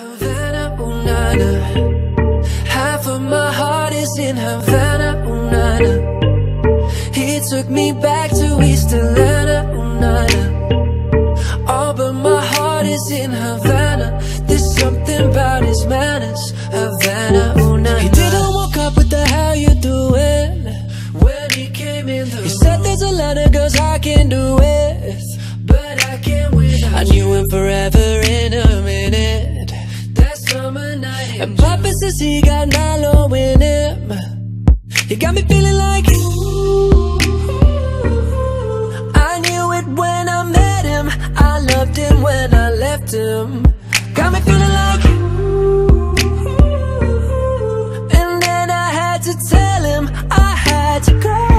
Havana, ooh, na, na. Half of my heart is in Havana, ooh, na, na. He took me back to East Atlanta, ooh, na, na. All but my heart is in Havana. There's something about his manners, Havana, ooh, na, He didn't walk up, what the hell you doing? When he came in the He said there's a lot of girls I can do with, And Papa says he got Nilo in him. He got me feeling like Ooh, I knew it when I met him. I loved him when I left him. Got me feeling like Ooh, And then I had to tell him I had to go